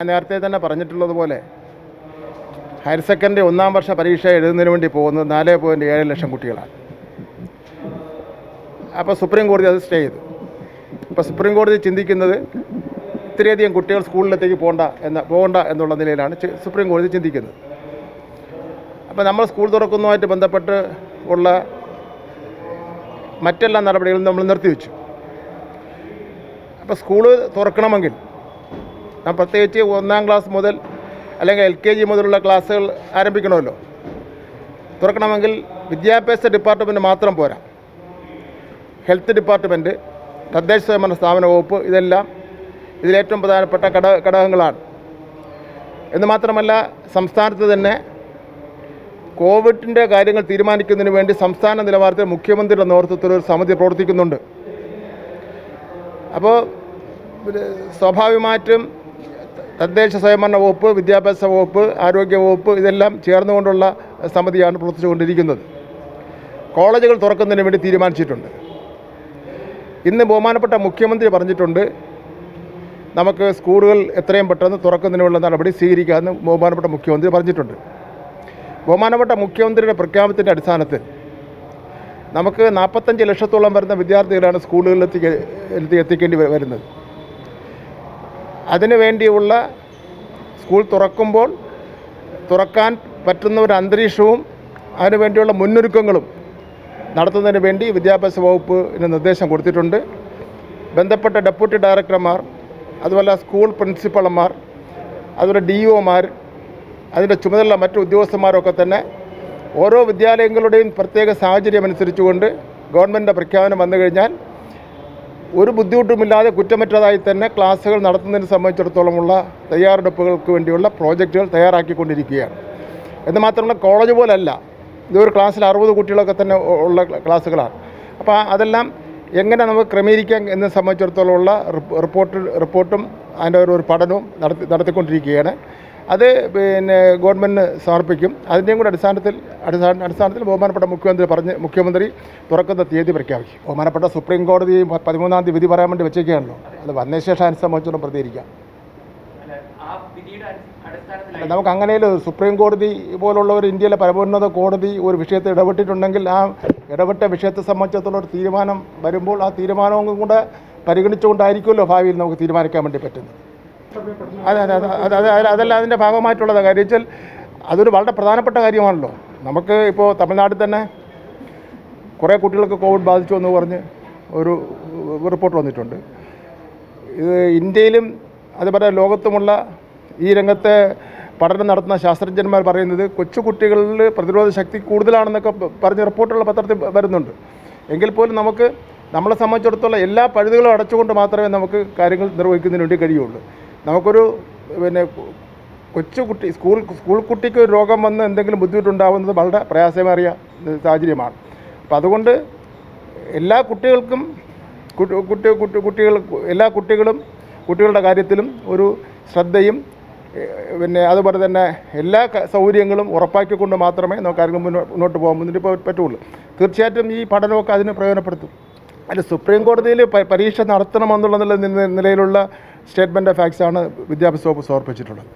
ഞാൻ നേരത്തെ തന്നെ പറഞ്ഞിട്ടുള്ളതുപോലെ ഹയർ സെക്കൻഡറി ഒന്നാം വർഷ പരീക്ഷ എഴുതുന്നതിന് വേണ്ടി പോകുന്നത് നാല് പോയിന്റ് ഏഴ് ലക്ഷം കുട്ടികളാണ്. അപ്പോൾ സുപ്രീം കോടതി അത് സ്റ്റേ ചെയ്തു. ഇപ്പോൾ സുപ്രീം കോടതി ചിന്തിക്കുന്നത് ഇത്രയധികം കുട്ടികൾ സ്കൂളിലത്തേക്ക് പോകണ്ട എന്ന പോകണ്ട എന്നുള്ള നിലയിലാണ് സുപ്രീം കോടതി ചിന്തിക്കുന്നത്. അപ്പോൾ നമ്മൾ സ്കൂൾ തുറക്കുന്നതുമായിട്ട് ബന്ധപ്പെട്ട് ഉള്ള മറ്റെല്ലാ നടപടികളും നമ്മൾ നിർത്തിവെച്ചു. അപ്പോൾ സ്കൂൾ തുറക്കണമെങ്കിൽ പ്രത്യേകിച്ച് ഒന്നാം ക്ലാസ് മുതൽ അല്ലെങ്കിൽ എൽ കെ ജി മുതലുള്ള ക്ലാസ്സുകൾ ആരംഭിക്കണമല്ലോ. തുറക്കണമെങ്കിൽ വിദ്യാഭ്യാസ ഡിപ്പാർട്ട്മെന്റ് മാത്രം പോരാ. ഹെൽത്ത് ഡിപ്പാർട്ട്മെന്റ് തദ്ദേശ സ്വയംഭരണ സ്ഥാപന വകുപ്പ് ഇതെല്ലാം ഇതിലേറ്റവും പ്രധാനപ്പെട്ട ഘട ഘടകങ്ങളാണ്. എന്ന് മാത്രമല്ല സംസ്ഥാനത്ത് തന്നെ കോവിഡിന്റെ കാര്യങ്ങൾ തീരുമാനിക്കുന്നതിന് വേണ്ടി സംസ്ഥാന നിലവാരത്തിൽ മുഖ്യമന്ത്രിയുടെ നേതൃത്വത്തിൽ ഒരു സമിതി പ്രവർത്തിക്കുന്നുണ്ട്. അപ്പോൾ സ്വാഭാവികമായിട്ടും തദ്ദേശ സ്വയംഭരണ വകുപ്പ് വിദ്യാഭ്യാസ വകുപ്പ് ആരോഗ്യ വകുപ്പ് ഇതെല്ലാം ചേർന്നുകൊണ്ടുള്ള സമിതിയാണ് പ്രവർത്തിച്ചുകൊണ്ടിരിക്കുന്നത്. കോളേജുകൾ തുറക്കുന്നതിന് വേണ്ടി തീരുമാനിച്ചിട്ടുണ്ട്. ഇന്ന് ബഹുമാനപ്പെട്ട മുഖ്യമന്ത്രി പറഞ്ഞിട്ടുണ്ട് നമുക്ക് സ്കൂളുകൾ എത്രയും പെട്ടെന്ന് തുറക്കുന്നതിനുള്ള നടപടി സ്വീകരിക്കാമെന്ന് ബഹുമാനപ്പെട്ട മുഖ്യമന്ത്രി പറഞ്ഞിട്ടുണ്ട്. ബഹുമാനപ്പെട്ട മുഖ്യമന്ത്രിയുടെ പ്രഖ്യാപനത്തിന്റെ അടിസ്ഥാനത്തിൽ നമുക്ക് നാൽപ്പത്തഞ്ച് ലക്ഷത്തോളം വരുന്ന വിദ്യാർത്ഥികളാണ് സ്കൂളുകളിൽ എത്തി എത്തിക്കേണ്ടി വരുന്നത്. അതിനു വേണ്ടിയുള്ള സ്കൂൾ തുറക്കുമ്പോൾ തുറക്കാൻ പറ്റുന്ന ഒരു അന്തരീക്ഷവും അതിനു വേണ്ടിയുള്ള മുന്നൊരുക്കങ്ങളും നടത്തുന്നതിന് വേണ്ടി വിദ്യാഭ്യാസ വകുപ്പിന് നിർദ്ദേശം കൊടുത്തിട്ടുണ്ട്. ബന്ധപ്പെട്ട ഡെപ്യൂട്ടി ഡയറക്ടർമാർ അതുപോലെ സ്കൂൾ പ്രിൻസിപ്പൾമാർ അതുപോലെ ഡി ഒമാർ അതിന്റെ ചുമതലയുള്ള മറ്റു ഉദ്യോഗസ്ഥന്മാരൊക്കെ തന്നെ ഓരോ വിദ്യാലയങ്ങളുടെയും പ്രത്യേക സാഹചര്യം അനുസരിച്ചുകൊണ്ട് ഗവൺമെന്റിന്റെ പ്രഖ്യാപനം വന്നു കഴിഞ്ഞാൽ ഒരു ബുദ്ധിമുട്ടുമില്ലാതെ കുറ്റമറ്റതായി തന്നെ ക്ലാസ്സുകൾ നടത്തുന്നതിനെ സംബന്ധിച്ചിടത്തോളമുള്ള തയ്യാറെടുപ്പുകൾക്ക് വേണ്ടിയുള്ള പ്രോജക്റ്റുകൾ തയ്യാറാക്കിക്കൊണ്ടിരിക്കുകയാണ്. എന്ന് മാത്രമല്ല കോളേജ് പോലല്ല. ഇതൊരു ക്ലാസ്സിൽ അറുപത് കുട്ടികളൊക്കെ തന്നെ ഉള്ള ക്ലാസ്സുകളാണ്. അപ്പോൾ അതെല്ലാം എങ്ങനെ നമുക്ക് ക്രമീകരിക്കാം എന്നെ സംബന്ധിച്ചിടത്തോളമുള്ള റിപ്പ- റിപ്പോർട്ട് റിപ്പോർട്ടും അതിന്റെ ഒരു പഠനവും നടത്തി നടത്തിക്കൊണ്ടിരിക്കുകയാണ്. അത് പിന്നെ ഗവൺമെന്റിന് സമർപ്പിക്കും. അതിന്റെയും കൂടെ അടിസ്ഥാനത്തിൽ അടിസ്ഥാന അടിസ്ഥാനത്തിൽ ബഹുമാനപ്പെട്ട മുഖ്യമന്ത്രി പറഞ്ഞ് മുഖ്യമന്ത്രി തുറക്കുന്ന തീയതി പ്രഖ്യാപിക്കും. ബഹുമാനപ്പെട്ട സുപ്രീം കോടതി പതിമൂന്നാം തീയതി വിധി പറയാൻ വേണ്ടി വെച്ചേക്കുകയാണല്ലോ അത് വന്ന ശേഷം അതിനെ സംബന്ധിച്ചോളം പ്രതികരിക്കാം. നമുക്ക് അങ്ങനെയല്ലോ സുപ്രീം കോടതി പോലുള്ള ഒരു ഇന്ത്യയിലെ പരമോന്നത കോടതി ഒരു വിഷയത്തിൽ ഇടപെട്ടിട്ടുണ്ടെങ്കിൽ ആ ഇടപെട്ട വിഷയത്തെ സംബന്ധിച്ചിടത്തോളം ഒരു തീരുമാനം വരുമ്പോൾ ആ തീരുമാനവും കൂടെ പരിഗണിച്ചുകൊണ്ടായിരിക്കുമല്ലോ ഭാവിയിൽ നമുക്ക് തീരുമാനിക്കാൻ വേണ്ടി പറ്റുന്നത്. അതെ അതെ അതെ അതെ അതെ അതെ അതല്ല അതിന്റെ ഭാഗമായിട്ടുള്ളത്. കാര്യം വെച്ചാൽ അതൊരു വളരെ പ്രധാനപ്പെട്ട കാര്യമാണല്ലോ. നമുക്ക് ഇപ്പോൾ തമിഴ്നാട്ടിൽ തന്നെ കുറേ കുട്ടികൾക്ക് കോവിഡ് ബാധിച്ചു എന്ന് പറഞ്ഞ് ഒരു റിപ്പോർട്ട് വന്നിട്ടുണ്ട്. ഇത് ഇന്ത്യയിലും അതുപോലെ ലോകത്തുമുള്ള ഈ രംഗത്തെ പഠനം നടത്തുന്ന ശാസ്ത്രജ്ഞന്മാർ പറയുന്നത് കൊച്ചു കുട്ടികളിൽ പ്രതിരോധ ശക്തി കൂടുതലാണെന്നൊക്കെ പറഞ്ഞ റിപ്പോർട്ടുകൾ പത്രത്തിൽ വരുന്നുണ്ട്. എങ്കിൽ പോലും നമുക്ക് നമ്മളെ സംബന്ധിച്ചിടത്തോളം എല്ലാ പഴുതുകളും അടച്ചുകൊണ്ട് മാത്രമേ നമുക്ക് കാര്യങ്ങൾ നിർവഹിക്കുന്നതിന് വേണ്ടി കഴിയുള്ളൂ. നമുക്കൊരു പിന്നെ കൊച്ചു കുട്ടി സ്കൂൾ സ്കൂൾ കുട്ടിക്ക് ഒരു രോഗം വന്ന് എന്തെങ്കിലും ബുദ്ധിമുട്ടുണ്ടാകുന്നത് വളരെ പ്രയാസമേറിയ സാഹചര്യമാണ്. അപ്പം അതുകൊണ്ട് എല്ലാ കുട്ടികൾക്കും കുട്ടി കുട്ടി കുട്ടി കുട്ടികൾ എല്ലാ കുട്ടികളും കുട്ടികളുടെ കാര്യത്തിലും ഒരു ശ്രദ്ധയും പിന്നെ അതുപോലെ തന്നെ എല്ലാ സൗകര്യങ്ങളും ഉറപ്പാക്കിക്കൊണ്ട് മാത്രമേ നമുക്ക് മുന്നോ- മുന്നോട്ട് പോകാൻ മുന്നിട്ട് പറ്റുള്ളൂ. തീർച്ചയായിട്ടും ഈ പഠനമൊക്കെ അതിന് പ്രയോജനപ്പെടുത്തും. അതിൽ സുപ്രീം കോടതിയിൽ പരീക്ഷ നടത്തണമെന്നുള്ള നിലയിലുള്ള സ്റ്റേറ്റ്മെന്റ് ഓഫ് ഫാക്ട്സാണ് വിദ്യാഭ്യാസ വകുപ്പ് സമർപ്പിച്ചിട്ടുള്ളത്.